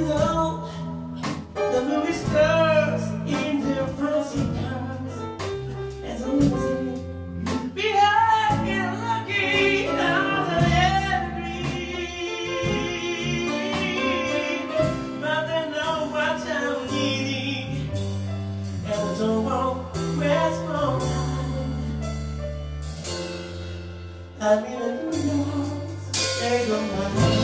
the movie stars in their fancy cars. As I'm behind and looking of but I know what I'm needing and I don't want to I'm in mind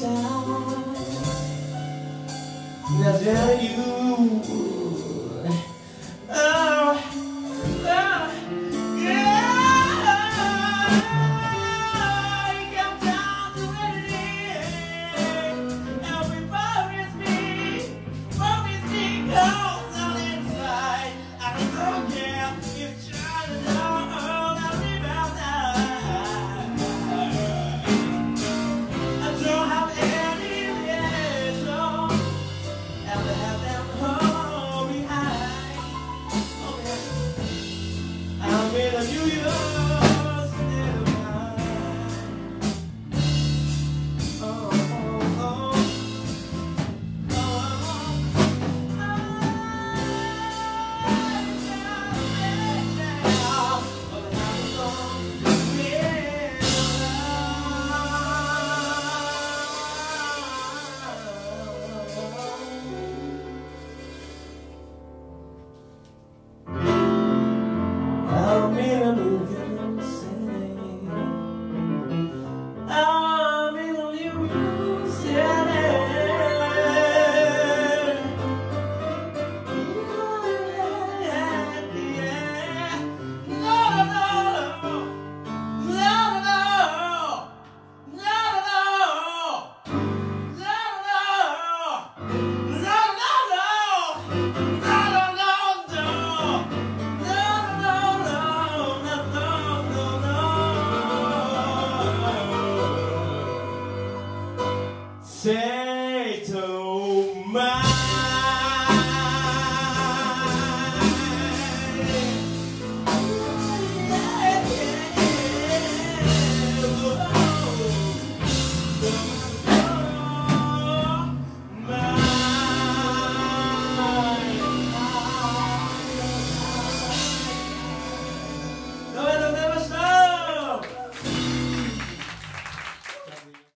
down. Now tell you